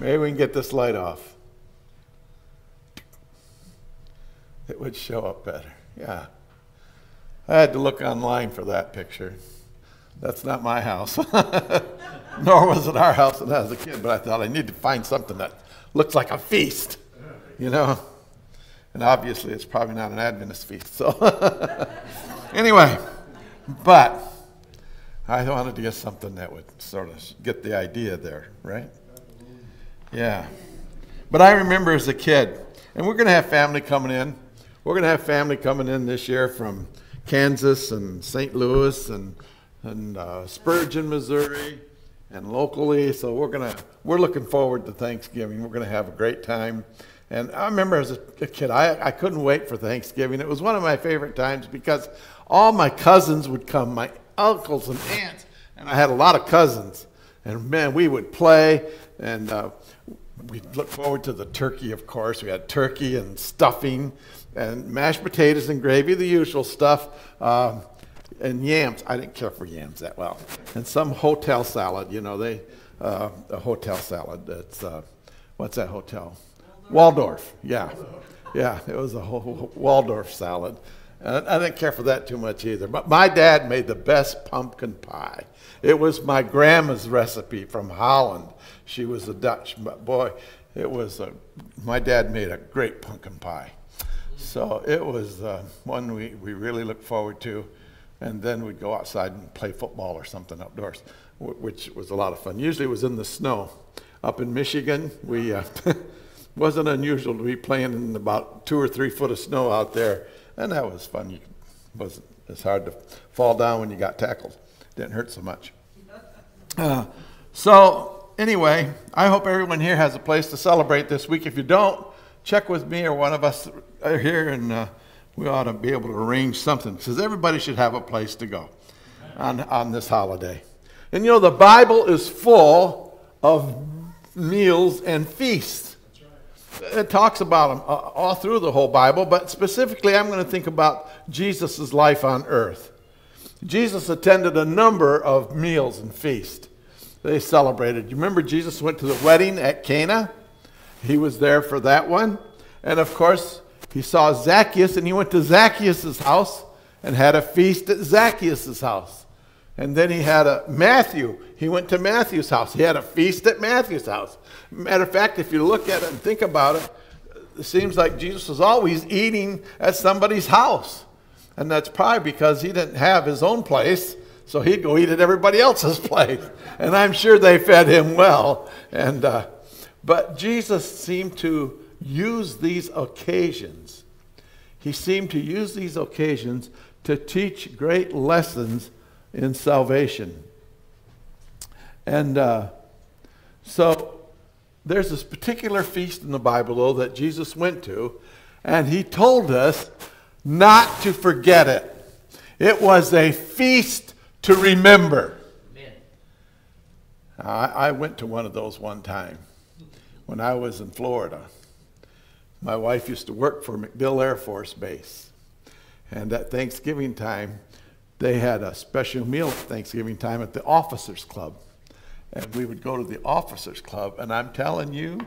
Maybe we can get this light off. It would show up better. Yeah. I had to look online for that picture. That's not my house. Nor was it our house when I was a kid, but I thought I need to find something that looks like a feast, you know? And obviously, it's probably not an Adventist feast. So, anyway, but I wanted to get something that would sort of get the idea there, right? Yeah. But I remember as a kid, and we're going to have family coming in. We're going to have family coming in this year from Kansas and St. Louis and, and uh, Spurgeon, Missouri, and locally. So we're going to, we're looking forward to Thanksgiving. We're going to have a great time. And I remember as a kid, I, I couldn't wait for Thanksgiving. It was one of my favorite times because all my cousins would come, my uncles and aunts, and I had a lot of cousins. And man, we would play, and uh, we look forward to the turkey, of course. We had turkey and stuffing and mashed potatoes and gravy, the usual stuff, um, and yams. I didn't care for yams that well. And some hotel salad, you know, they, uh, a hotel salad. That's, uh, what's that hotel? Waldorf, yeah. Yeah, it was a whole Waldorf salad. I didn't care for that too much either. But my dad made the best pumpkin pie. It was my grandma's recipe from Holland. She was a Dutch, but boy, it was a, my dad made a great pumpkin pie. So it was uh, one we, we really looked forward to. And then we'd go outside and play football or something outdoors, which was a lot of fun. Usually it was in the snow. Up in Michigan, we uh, wasn't unusual to be playing in about two or three foot of snow out there, and that was fun. You wasn't as hard to fall down when you got tackled. Didn't hurt so much. Uh, so anyway, I hope everyone here has a place to celebrate this week. If you don't, check with me or one of us here, and uh, we ought to be able to arrange something because everybody should have a place to go on, on this holiday. And you know, the Bible is full of meals and feasts. It talks about them uh, all through the whole Bible, but specifically, I'm going to think about Jesus' life on earth. Jesus attended a number of meals and feasts they celebrated. You remember Jesus went to the wedding at Cana? He was there for that one. And of course, he saw Zacchaeus and he went to Zacchaeus' house and had a feast at Zacchaeus' house. And then he had a Matthew. He went to Matthew's house. He had a feast at Matthew's house. Matter of fact, if you look at it and think about it, it seems like Jesus was always eating at somebody's house. And that's probably because he didn't have his own place, so he'd go eat at everybody else's place. And I'm sure they fed him well. And, uh, but Jesus seemed to use these occasions. He seemed to use these occasions to teach great lessons in salvation. And uh, so there's this particular feast in the Bible, though, that Jesus went to, and he told us not to forget it. It was a feast to remember. I, I went to one of those one time when I was in Florida. My wife used to work for MacDill Air Force Base. And at Thanksgiving time, they had a special meal Thanksgiving time at the Officers Club. And we would go to the Officers Club, and I'm telling you,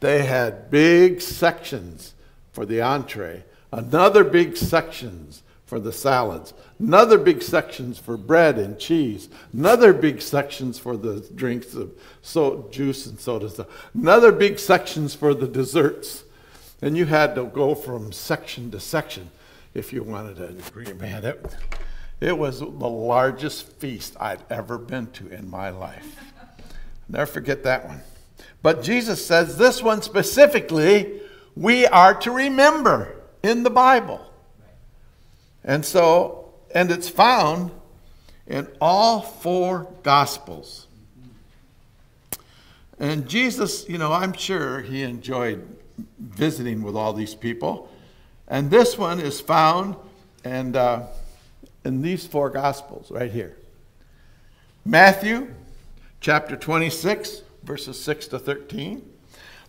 they had big sections for the entree, another big sections for the salads, another big sections for bread and cheese, another big sections for the drinks of so, juice and sodas, another big sections for the desserts. And you had to go from section to section if you wanted to agree. Man, it, it was the largest feast I'd ever been to in my life. Never forget that one. But Jesus says this one specifically, we are to remember in the Bible. And so, and it's found in all four Gospels. And Jesus, you know, I'm sure he enjoyed visiting with all these people. And this one is found and, uh, in these four Gospels right here. Matthew chapter 26, verses 6 to 13,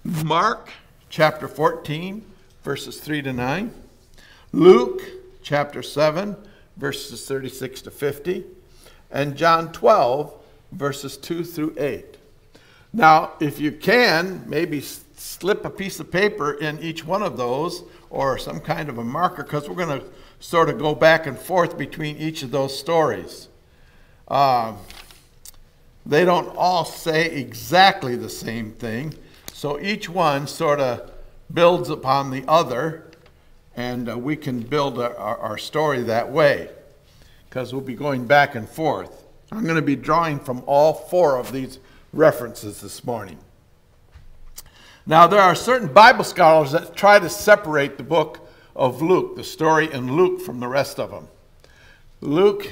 Mark chapter 14, verses 3 to 9, Luke chapter 7, verses 36 to 50, and John 12, verses 2 through 8. Now, if you can, maybe slip a piece of paper in each one of those or some kind of a marker because we're going to sort of go back and forth between each of those stories. Uh, they don't all say exactly the same thing, so each one sort of builds upon the other, and uh, we can build our, our story that way because we'll be going back and forth. I'm going to be drawing from all four of these references this morning. Now, there are certain Bible scholars that try to separate the book of Luke, the story in Luke, from the rest of them. Luke,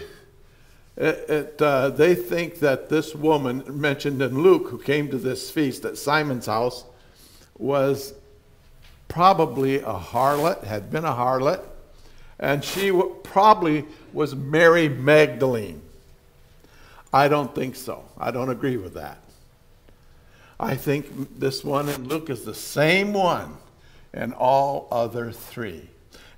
it, it, uh, they think that this woman mentioned in Luke, who came to this feast at Simon's house, was probably a harlot, had been a harlot, and she probably was Mary Magdalene. I don't think so. I don't agree with that. I think this one in Luke is the same one and all other three.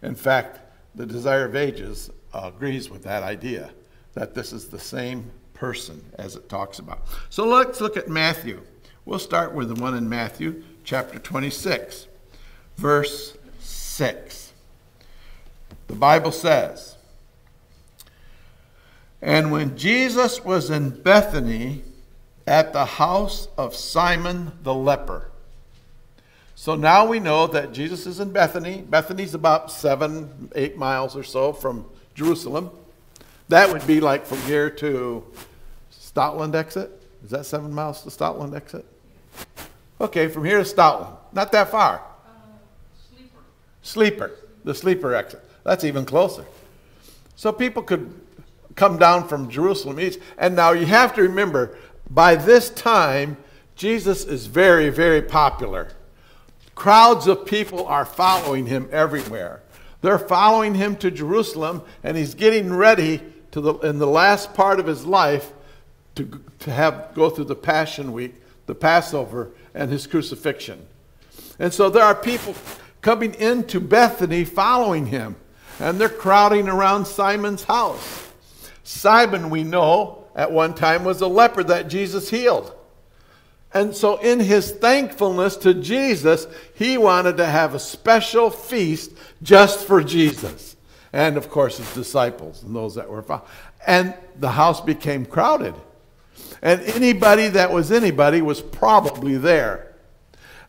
In fact, the Desire of Ages agrees with that idea that this is the same person as it talks about. So let's look at Matthew. We'll start with the one in Matthew chapter 26, verse 6. The Bible says, And when Jesus was in Bethany, at the house of Simon the leper. So now we know that Jesus is in Bethany. Bethany's about seven, eight miles or so from Jerusalem. That would be like from here to Stoutland exit. Is that seven miles to Stoutland exit? Okay, from here to Stoutland. Not that far. Uh, sleeper. Sleeper. The sleeper exit. That's even closer. So people could come down from Jerusalem east. And now you have to remember, by this time, Jesus is very, very popular. Crowds of people are following him everywhere. They're following him to Jerusalem, and he's getting ready to the, in the last part of his life to, to have go through the Passion Week, the Passover, and his crucifixion. And so there are people coming into Bethany following him, and they're crowding around Simon's house. Simon, we know, at one time was a leper that Jesus healed. And so, in his thankfulness to Jesus, he wanted to have a special feast just for Jesus. And of course, his disciples and those that were following. And the house became crowded. And anybody that was anybody was probably there.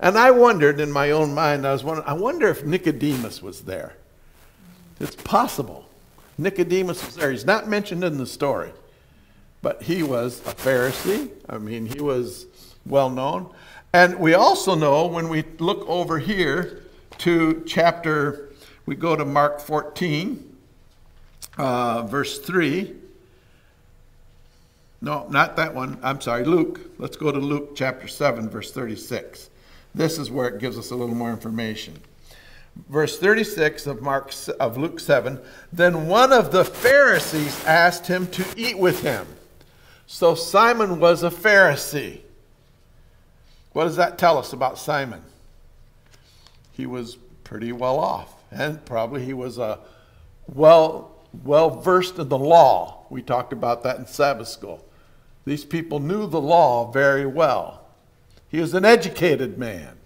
And I wondered in my own mind, I was wondering, I wonder if Nicodemus was there. It's possible. Nicodemus was there. He's not mentioned in the story but he was a Pharisee. I mean, he was well known. And we also know when we look over here to chapter, we go to Mark 14, uh, verse 3. No, not that one. I'm sorry, Luke. Let's go to Luke chapter 7, verse 36. This is where it gives us a little more information. Verse 36 of Mark of Luke 7, then one of the Pharisees asked him to eat with him. So Simon was a Pharisee. What does that tell us about Simon? He was pretty well off, and probably he was a well well versed in the law. We talked about that in Sabbath school. These people knew the law very well. He was an educated man.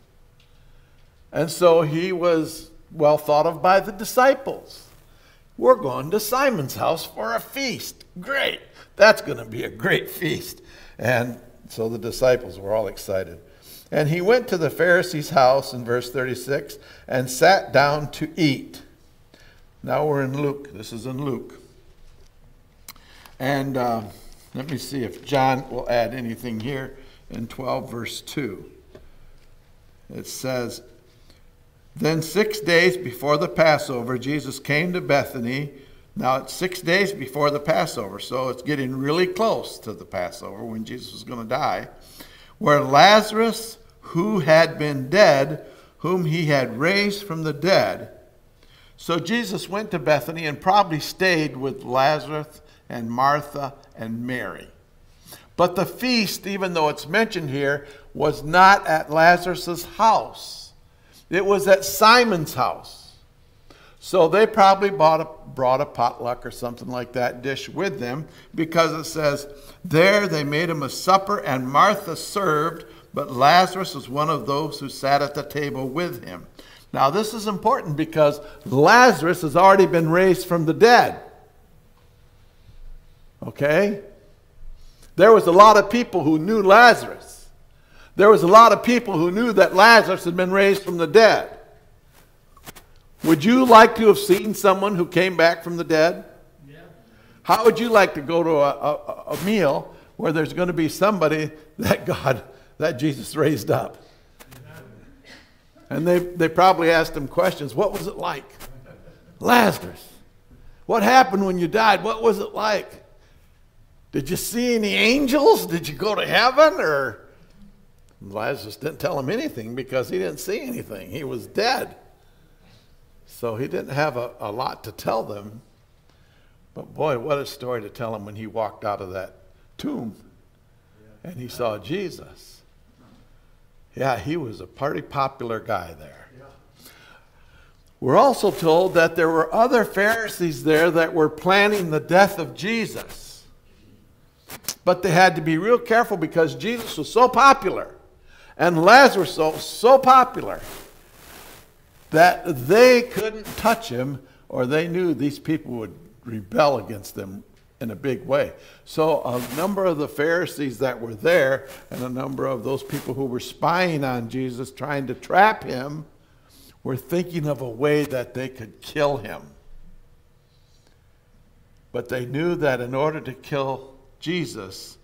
And so he was well thought of by the disciples. We're going to Simon's house for a feast. Great. That's going to be a great feast. And so the disciples were all excited. And he went to the Pharisee's house in verse 36 and sat down to eat. Now we're in Luke. This is in Luke. And uh, let me see if John will add anything here in 12, verse 2. It says, Then six days before the Passover, Jesus came to Bethany now it's six days before the Passover, so it's getting really close to the Passover when Jesus was going to die, where Lazarus, who had been dead, whom he had raised from the dead. So Jesus went to Bethany and probably stayed with Lazarus and Martha and Mary. But the feast, even though it's mentioned here, was not at Lazarus' house. It was at Simon's house. So they probably bought a, brought a potluck or something like that dish with them because it says, There they made him a supper, and Martha served, but Lazarus was one of those who sat at the table with him. Now, this is important because Lazarus has already been raised from the dead. Okay? There was a lot of people who knew Lazarus. There was a lot of people who knew that Lazarus had been raised from the dead. Would you like to have seen someone who came back from the dead? Yeah. How would you like to go to a, a, a meal where there's going to be somebody that God, that Jesus raised up? And they, they probably asked him questions. What was it like? Lazarus. What happened when you died? What was it like? Did you see any angels? Did you go to heaven? Or Lazarus didn't tell him anything because he didn't see anything. He was dead. So he didn't have a, a lot to tell them. But boy, what a story to tell him when he walked out of that tomb and he saw Jesus. Yeah, he was a pretty popular guy there. We're also told that there were other Pharisees there that were planning the death of Jesus. But they had to be real careful because Jesus was so popular and Lazarus so, so popular that they couldn't touch him or they knew these people would rebel against them in a big way. So a number of the Pharisees that were there and a number of those people who were spying on Jesus trying to trap him were thinking of a way that they could kill him. But they knew that in order to kill Jesus,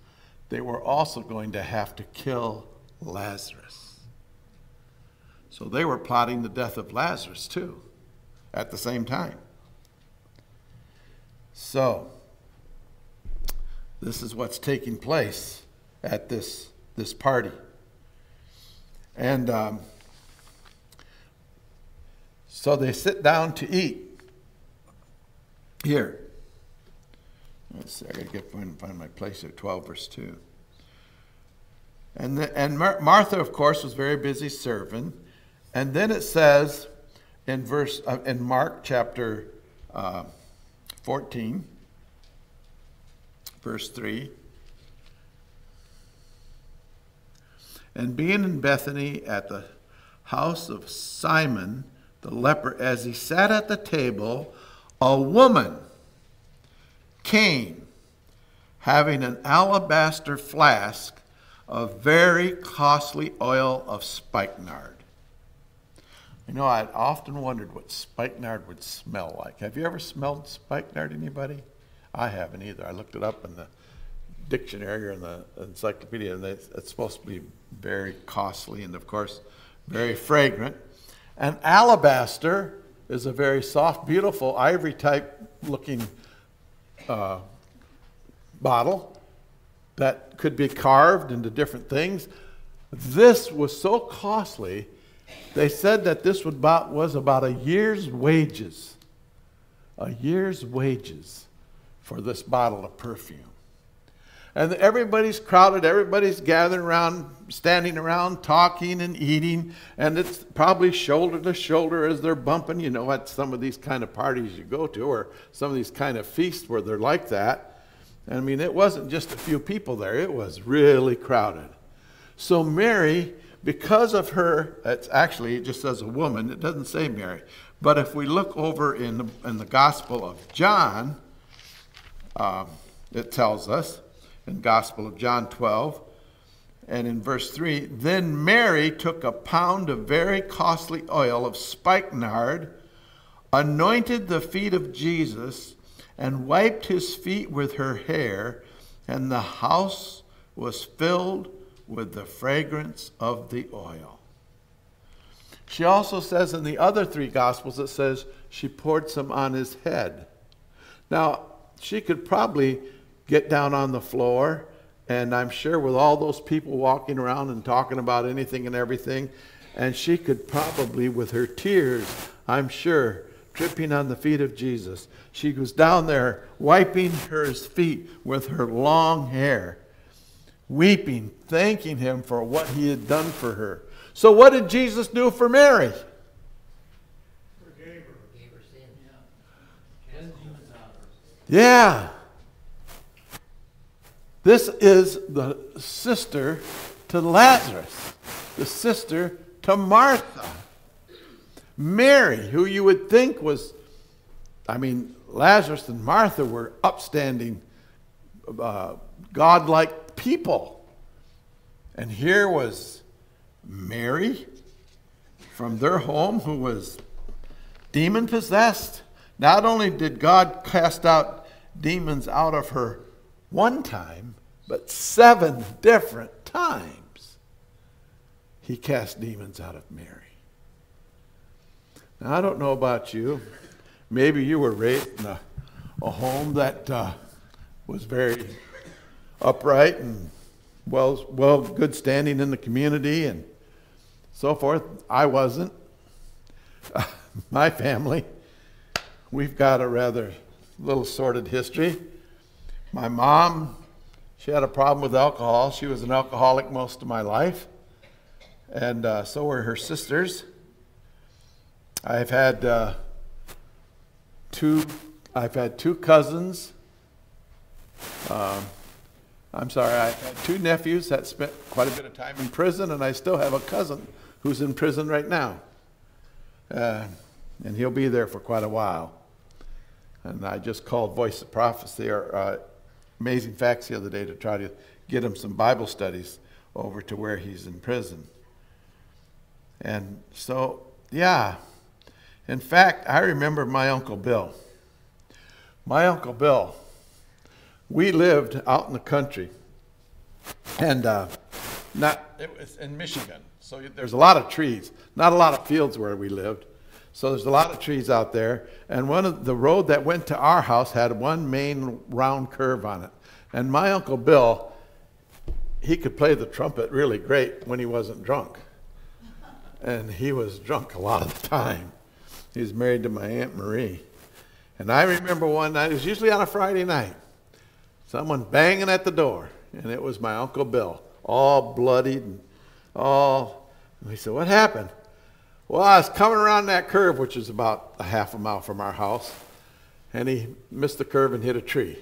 they were also going to have to kill Lazarus. So they were plotting the death of Lazarus too at the same time. So, this is what's taking place at this, this party. And um, so they sit down to eat. Here. Let's see, I gotta get find, find my place here, 12 verse 2. And, the, and Mar- Martha, of course, was very busy serving. And then it says in verse uh, in Mark chapter uh, 14, verse 3. And being in Bethany at the house of Simon the leper, as he sat at the table, a woman came having an alabaster flask of very costly oil of spikenard. You know, I'd often wondered what spikenard would smell like. Have you ever smelled spikenard, anybody? I haven't either. I looked it up in the dictionary or in the encyclopedia, and it's supposed to be very costly and, of course, very fragrant. And alabaster is a very soft, beautiful, ivory type looking uh, bottle that could be carved into different things. This was so costly they said that this was about a year's wages, a year's wages for this bottle of perfume. And everybody's crowded, everybody's gathered around, standing around, talking and eating, and it's probably shoulder to shoulder as they're bumping, you know, at some of these kind of parties you go to, or some of these kind of feasts where they're like that. And I mean, it wasn't just a few people there, it was really crowded. So Mary because of her, it's actually, it just says a woman, it doesn't say Mary. But if we look over in the, in the Gospel of John, um, it tells us in Gospel of John 12, and in verse 3 Then Mary took a pound of very costly oil of spikenard, anointed the feet of Jesus, and wiped his feet with her hair, and the house was filled with the fragrance of the oil. She also says in the other three Gospels, it says she poured some on his head. Now, she could probably get down on the floor, and I'm sure with all those people walking around and talking about anything and everything, and she could probably, with her tears, I'm sure, dripping on the feet of Jesus, she was down there wiping her feet with her long hair weeping, thanking him for what he had done for her. So, what did Jesus do for Mary? Forgave her. Forgave her sins. Yeah. This is the sister to Lazarus, the sister to Martha. Mary, who you would think was, I mean, Lazarus and Martha were upstanding, uh, godlike people. And here was Mary from their home who was demon possessed. Not only did God cast out demons out of her one time, but seven different times he cast demons out of Mary. Now, I don't know about you. Maybe you were raised in a, a home that uh, was very upright and well, well, good standing in the community and so forth. I wasn't. Uh, my family, we've got a rather little sordid history. My mom, she had a problem with alcohol. She was an alcoholic most of my life, and uh, so were her sisters. I've had uh, two. I've had two cousins. Um, I'm sorry. I've had two nephews that spent quite a bit of time in prison, and I still have a cousin who's in prison right now, uh, and he'll be there for quite a while. And I just called Voice of Prophecy or uh, Amazing Facts the other day to try to get him some Bible studies over to where he's in prison. And so, yeah. In fact, I remember my Uncle Bill. My Uncle Bill, we lived out in the country. And uh, not, it was in Michigan. So there's a lot of trees, not a lot of fields where we lived. So there's a lot of trees out there. And one of the road that went to our house had one main round curve on it. And my Uncle Bill, he could play the trumpet really great when he wasn't drunk. And he was drunk a lot of the time. He was married to my Aunt Marie. And I remember one night, it was usually on a Friday night, someone banging at the door. And it was my Uncle Bill, all bloodied and all. And we said, What happened? Well, I was coming around that curve, which is about a half a mile from our house, and he missed the curve and hit a tree.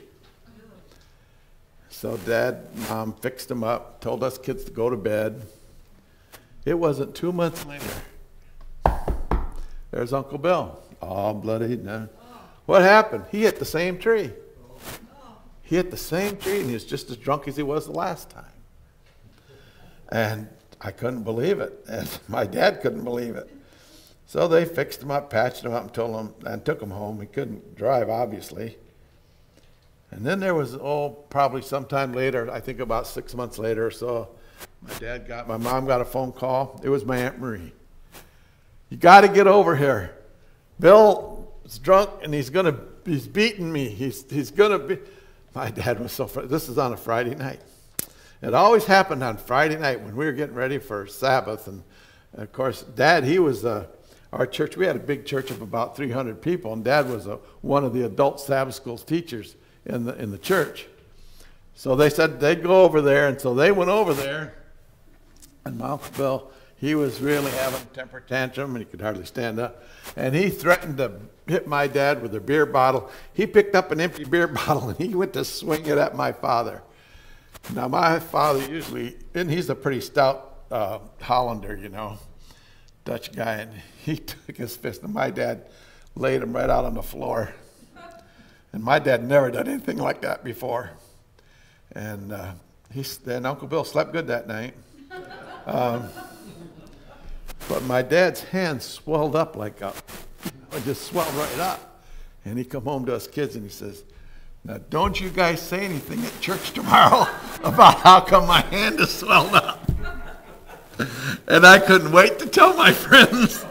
So dad, mom fixed him up, told us kids to go to bed. It wasn't two months later. There's Uncle Bill, all bloody. What happened? He hit the same tree. He hit the same tree, and he was just as drunk as he was the last time. And I couldn't believe it, and my dad couldn't believe it. So they fixed him up, patched him up, and told him and took him home. He couldn't drive, obviously. And then there was oh, probably sometime later, I think about six months later or so, my dad got my mom got a phone call. It was my aunt Marie. You got to get over here. Bill is drunk and he's gonna he's beating me. He's he's gonna be. My dad was so. This is on a Friday night. It always happened on Friday night when we were getting ready for Sabbath. And of course, Dad, he was uh, our church. We had a big church of about 300 people, and Dad was a, one of the adult Sabbath school teachers in the, in the church. So they said they'd go over there, and so they went over there. And Uncle Bill, he was really having a temper tantrum, and he could hardly stand up. And he threatened to hit my dad with a beer bottle. He picked up an empty beer bottle, and he went to swing it at my father. Now, my father usually, and he's a pretty stout uh, Hollander, you know, Dutch guy, and he took his fist, and my dad laid him right out on the floor. And my dad never done anything like that before. And uh, he, then Uncle Bill slept good that night. Um, but my dad's hand swelled up like a, it just swelled right up. And he come home to us kids and he says, now, don't you guys say anything at church tomorrow about how come my hand is swelled up. And I couldn't wait to tell my friends.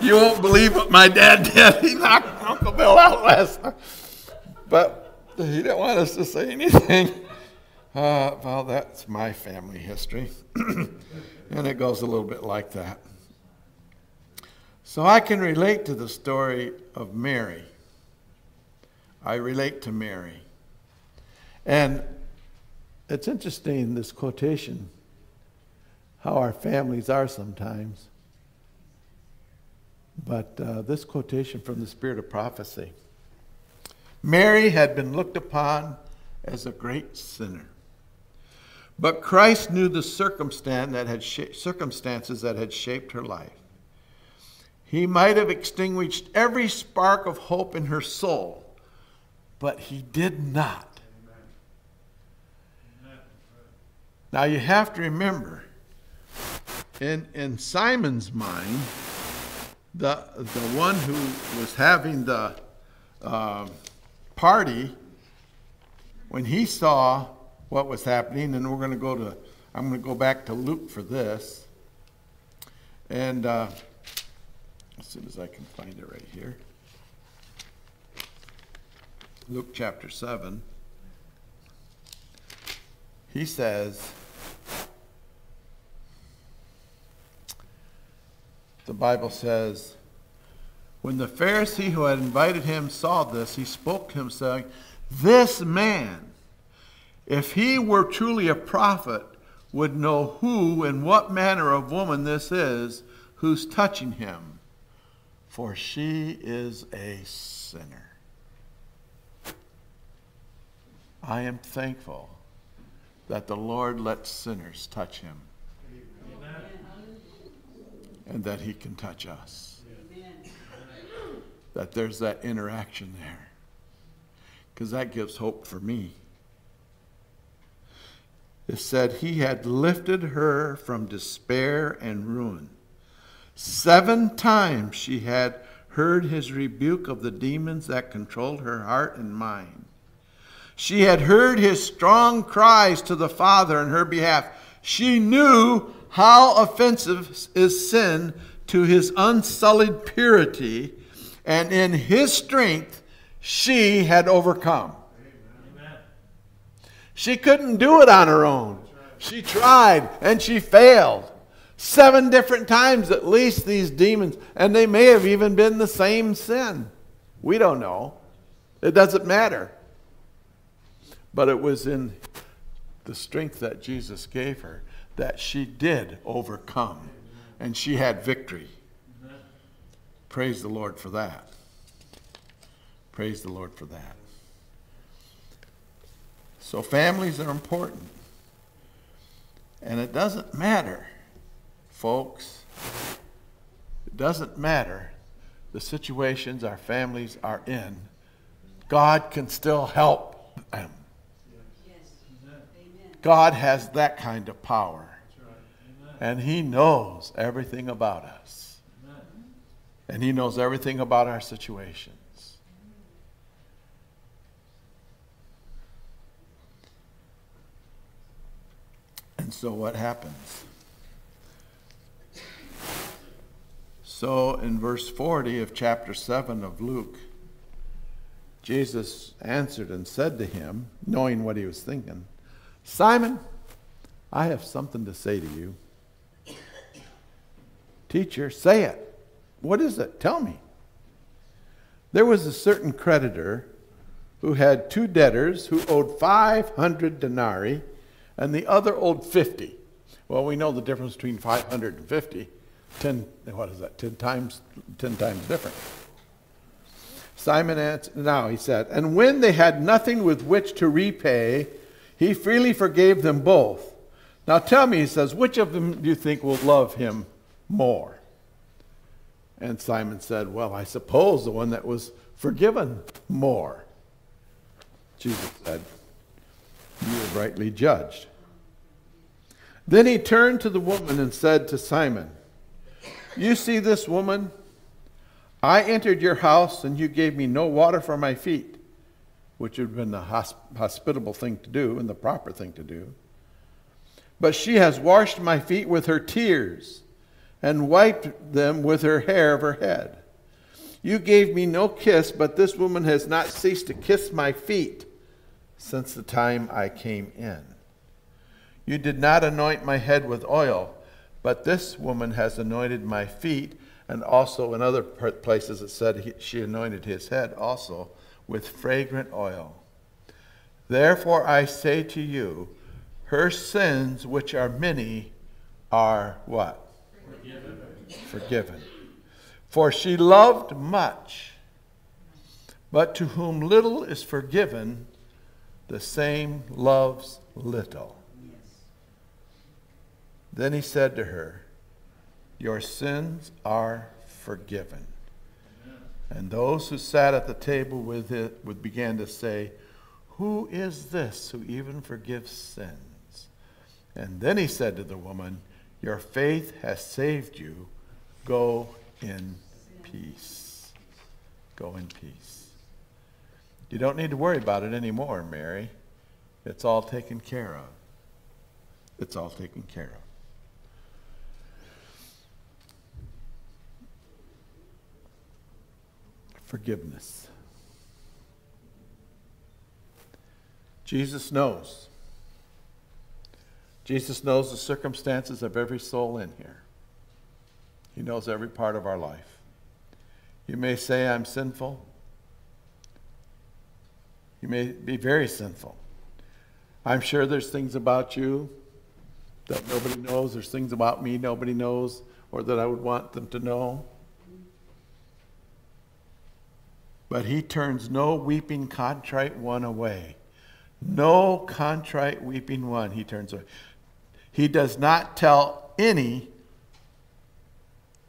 You won't believe what my dad did. He knocked Uncle Bill out last night. But he didn't want us to say anything. Uh, well, that's my family history. and it goes a little bit like that. So I can relate to the story of Mary. I relate to Mary. And it's interesting, this quotation, how our families are sometimes. But uh, this quotation from the Spirit of Prophecy Mary had been looked upon as a great sinner. But Christ knew the circumstance that had circumstances that had shaped her life. He might have extinguished every spark of hope in her soul, but he did not. Now you have to remember, in, in Simon's mind, the, the one who was having the uh, party, when he saw what was happening, and we're going to go to, I'm going to go back to Luke for this. And uh, as soon as I can find it right here, Luke chapter 7, he says, the Bible says, when the Pharisee who had invited him saw this, he spoke to him, saying, This man, if he were truly a prophet, would know who and what manner of woman this is who's touching him, for she is a sinner. I am thankful that the Lord lets sinners touch him and that he can touch us. That there's that interaction there. Because that gives hope for me. It said he had lifted her from despair and ruin. Seven times she had heard his rebuke of the demons that controlled her heart and mind. She had heard his strong cries to the Father in her behalf. She knew how offensive is sin to his unsullied purity, and in his strength she had overcome. She couldn't do it on her own. She tried and she failed. Seven different times at least, these demons, and they may have even been the same sin. We don't know. It doesn't matter. But it was in the strength that Jesus gave her that she did overcome and she had victory. Praise the Lord for that. Praise the Lord for that. So, families are important. And it doesn't matter, folks. It doesn't matter the situations our families are in. God can still help them. God has that kind of power. And He knows everything about us. And He knows everything about our situations. And so what happens? So in verse 40 of chapter 7 of Luke, Jesus answered and said to him, knowing what he was thinking, Simon, I have something to say to you. Teacher, say it. What is it? Tell me. There was a certain creditor who had two debtors who owed 500 denarii and the other owed 50. Well, we know the difference between 500 and 50. 10, what is that? 10 times, 10 times different. Simon answered, now he said, and when they had nothing with which to repay, he freely forgave them both. Now tell me, he says, which of them do you think will love him more? And Simon said, Well, I suppose the one that was forgiven more. Jesus said, You have rightly judged. Then he turned to the woman and said to Simon, You see this woman? I entered your house and you gave me no water for my feet which would have been the hospitable thing to do and the proper thing to do. But she has washed my feet with her tears and wiped them with her hair of her head. You gave me no kiss, but this woman has not ceased to kiss my feet since the time I came in. You did not anoint my head with oil, but this woman has anointed my feet, and also in other places it said she anointed his head also with fragrant oil. Therefore I say to you, her sins, which are many, are what? Forgiven. Forgiven. For she loved much. But to whom little is forgiven, the same loves little. Then he said to her, Your sins are forgiven. And those who sat at the table with it would begin to say, Who is this who even forgives sins? And then he said to the woman, Your faith has saved you. Go in peace. Go in peace. You don't need to worry about it anymore, Mary. It's all taken care of. It's all taken care of. Forgiveness. Jesus knows. Jesus knows the circumstances of every soul in here. He knows every part of our life. You may say, I'm sinful. You may be very sinful. I'm sure there's things about you that nobody knows. There's things about me nobody knows or that I would want them to know. But he turns no weeping, contrite one away. No contrite, weeping one he turns away. He does not tell any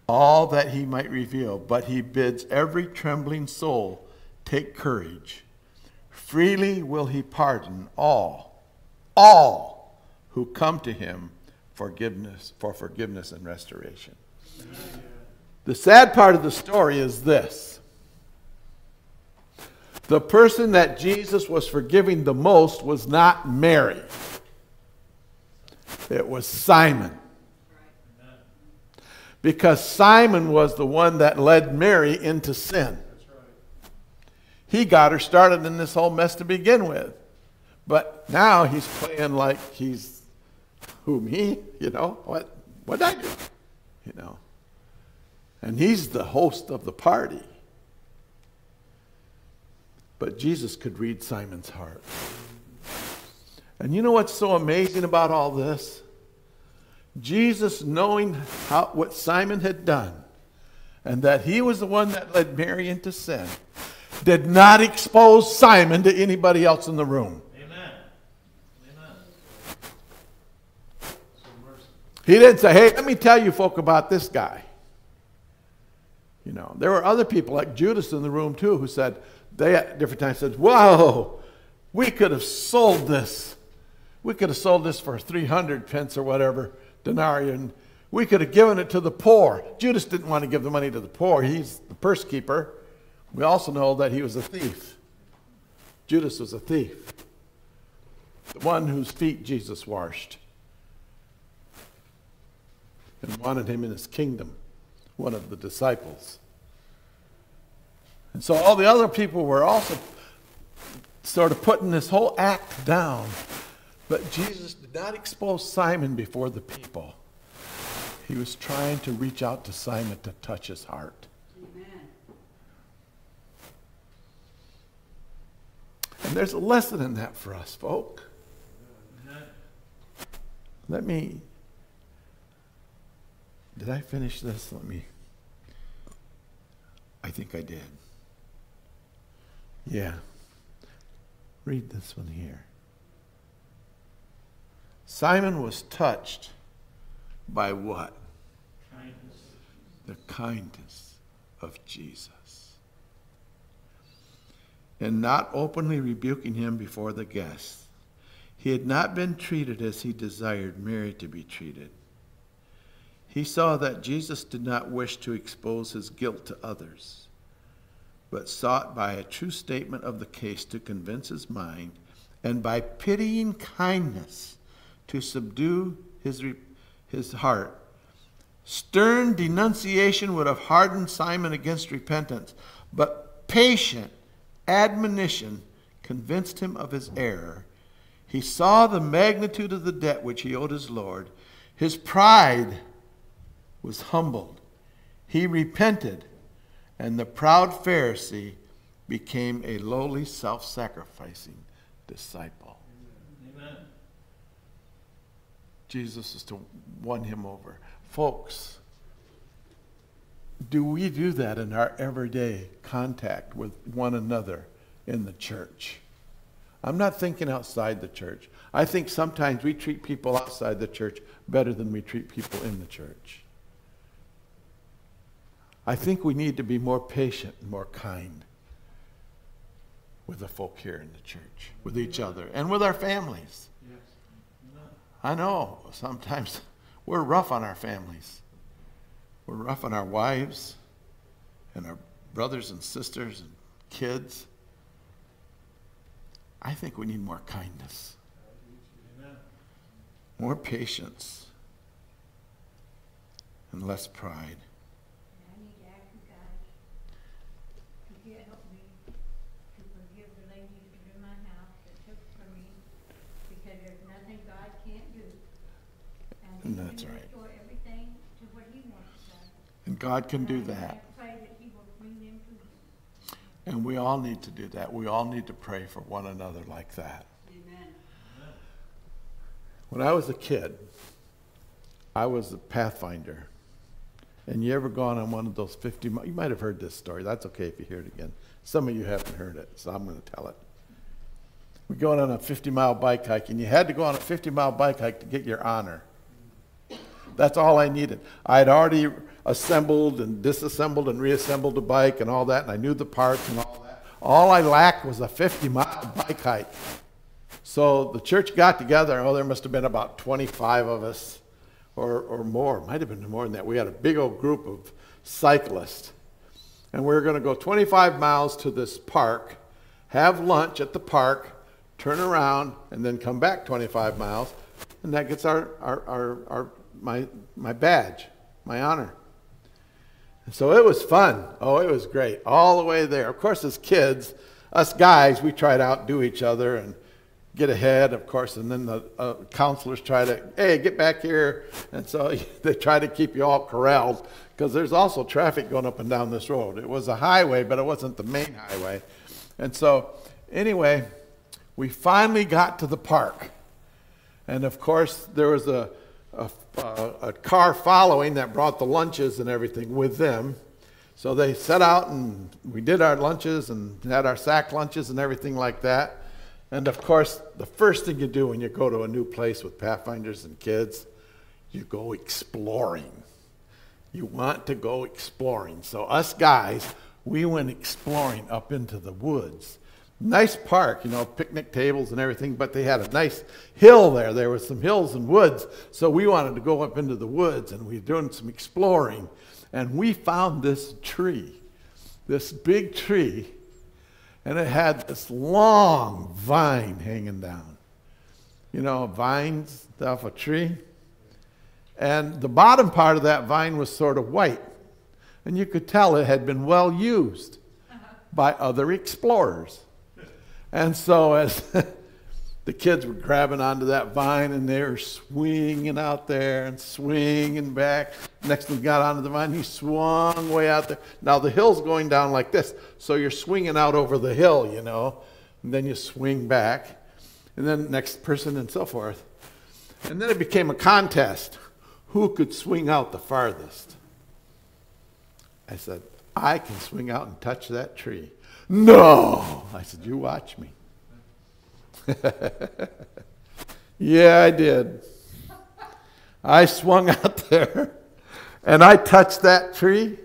all that he might reveal, but he bids every trembling soul take courage. Freely will he pardon all, all who come to him forgiveness, for forgiveness and restoration. The sad part of the story is this. The person that Jesus was forgiving the most was not Mary. It was Simon. Because Simon was the one that led Mary into sin. He got her started in this whole mess to begin with. But now he's playing like he's who me, you know? What what I do? You know. And he's the host of the party. But Jesus could read Simon's heart. And you know what's so amazing about all this? Jesus, knowing how, what Simon had done, and that he was the one that led Mary into sin, did not expose Simon to anybody else in the room. Amen. Amen. He didn't say, hey, let me tell you folk about this guy. You know, there were other people like Judas in the room too who said, they at different times said, whoa, we could have sold this. We could have sold this for 300 pence or whatever, denarii, and we could have given it to the poor. Judas didn't want to give the money to the poor. He's the purse keeper. We also know that he was a thief. Judas was a thief, the one whose feet Jesus washed and wanted him in his kingdom, one of the disciples. And so all the other people were also sort of putting this whole act down. But Jesus did not expose Simon before the people. He was trying to reach out to Simon to touch his heart. And there's a lesson in that for us, folk. Let me. Did I finish this? Let me. I think I did. Yeah. Read this one here. Simon was touched by what? Kindness. The kindness of Jesus and not openly rebuking him before the guests. He had not been treated as he desired Mary to be treated. He saw that Jesus did not wish to expose his guilt to others, but sought by a true statement of the case to convince his mind and by pitying kindness to subdue his, his heart. Stern denunciation would have hardened Simon against repentance, but patient admonition convinced him of his error. He saw the magnitude of the debt which he owed his Lord. His pride was humbled. He repented, and the proud Pharisee became a lowly, self sacrificing disciple. Amen. Jesus is to won him over. Folks, do we do that in our everyday contact with one another in the church? I'm not thinking outside the church. I think sometimes we treat people outside the church better than we treat people in the church. I think we need to be more patient and more kind with the folk here in the church, with each other, and with our families. I know sometimes we're rough on our families. We're rough on our wives and our brothers and sisters and kids. I think we need more kindness, more patience, and less pride. I need to ask you guys to get, help me to forgive the lady that was in my house that took from me, because there's nothing God can't do. And And that's right. restore everything to what He wants done. And God can do that. pray that He will bring them to Him. And we all need to do that. We all need to pray for one another like that. Amen. When I was a kid, I was a pathfinder. And you ever gone on one of those 50 mi- You might have heard this story. That's okay if you hear it again. Some of you haven't heard it, so I'm going to tell it. We're going on a 50 mile bike hike, and you had to go on a 50 mile bike hike to get your honor. That's all I needed. I had already assembled and disassembled and reassembled the bike and all that, and I knew the parts and all that. All I lacked was a 50 mile bike hike. So the church got together. Oh, there must have been about 25 of us or, or more. Might have been more than that. We had a big old group of cyclists. And we were going to go 25 miles to this park, have lunch at the park, turn around, and then come back 25 miles. And that gets our, our, our, our my, my badge, my honor. And so it was fun. Oh, it was great. All the way there. Of course, as kids, us guys, we try to outdo each other and get ahead, of course, and then the uh, counselors try to, hey, get back here. And so they try to keep you all corralled because there's also traffic going up and down this road. It was a highway, but it wasn't the main highway. And so, anyway, we finally got to the park. And of course, there was a, a, a, a car following that brought the lunches and everything with them. So they set out and we did our lunches and had our sack lunches and everything like that. And of course, the first thing you do when you go to a new place with Pathfinders and kids, you go exploring. You want to go exploring. So, us guys, we went exploring up into the woods. Nice park, you know, picnic tables and everything, but they had a nice hill there. There was some hills and woods. So, we wanted to go up into the woods and we were doing some exploring. And we found this tree, this big tree, and it had this long vine hanging down. You know, vines off a tree. And the bottom part of that vine was sort of white. And you could tell it had been well used by other explorers. And so, as the kids were grabbing onto that vine and they were swinging out there and swinging back, next one got onto the vine, he swung way out there. Now, the hill's going down like this, so you're swinging out over the hill, you know, and then you swing back, and then next person, and so forth. And then it became a contest who could swing out the farthest. I said, I can swing out and touch that tree. No! I said, You watch me. yeah, I did. I swung out there and I touched that tree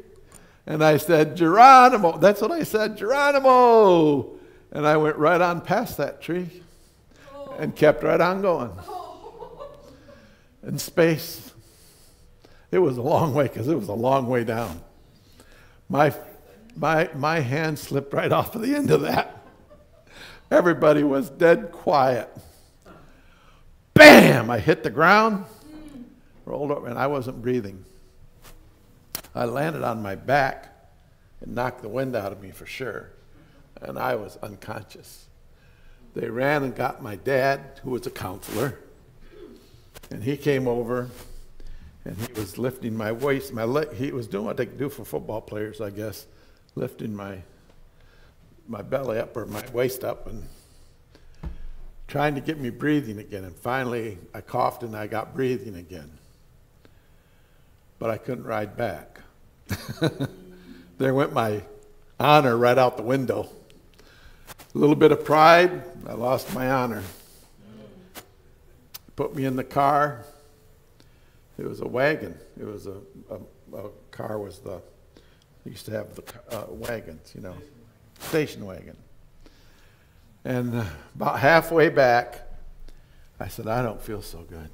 and I said, Geronimo. That's what I said, Geronimo. And I went right on past that tree and kept right on going. In space, it was a long way because it was a long way down. My, my, my hand slipped right off of the end of that. Everybody was dead quiet. Bam! I hit the ground, rolled over, and I wasn't breathing. I landed on my back and knocked the wind out of me for sure, and I was unconscious. They ran and got my dad, who was a counselor, and he came over and he was lifting my waist, my leg. He was doing what they do for football players, I guess, lifting my my belly up or my waist up and trying to get me breathing again. And finally, I coughed and I got breathing again. But I couldn't ride back. there went my honor right out the window. A little bit of pride, I lost my honor. Put me in the car. It was a wagon. It was a, a, a car was the, used to have the uh, wagons, you know, station wagon. And uh, about halfway back, I said, I don't feel so good.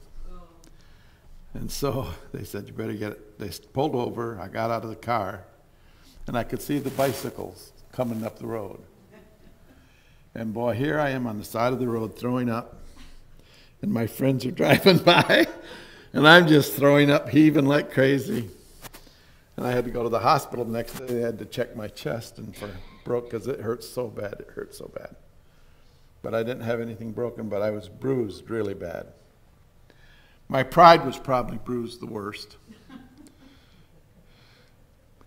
And so they said, You better get it. They pulled over. I got out of the car, and I could see the bicycles coming up the road. And boy, here I am on the side of the road throwing up, and my friends are driving by, and I'm just throwing up, heaving like crazy. And I had to go to the hospital the next day. They had to check my chest and for broke because it hurt so bad. It hurt so bad. But I didn't have anything broken, but I was bruised really bad. My pride was probably bruised the worst.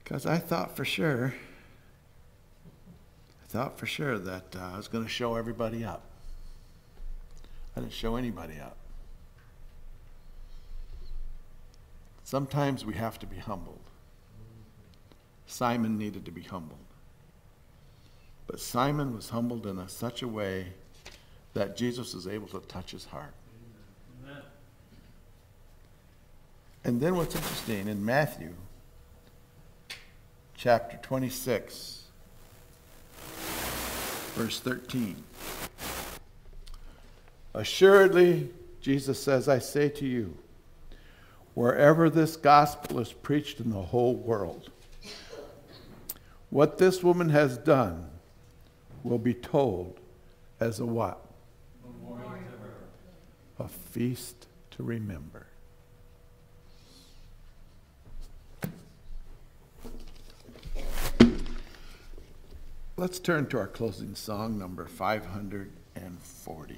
because I thought for sure, I thought for sure that uh, I was going to show everybody up. I didn't show anybody up. Sometimes we have to be humbled. Simon needed to be humbled. But Simon was humbled in a, such a way that Jesus was able to touch his heart. And then what's interesting in Matthew chapter 26, verse 13. Assuredly, Jesus says, I say to you, wherever this gospel is preached in the whole world, what this woman has done will be told as a what? A feast to remember. Let's turn to our closing song, number 540.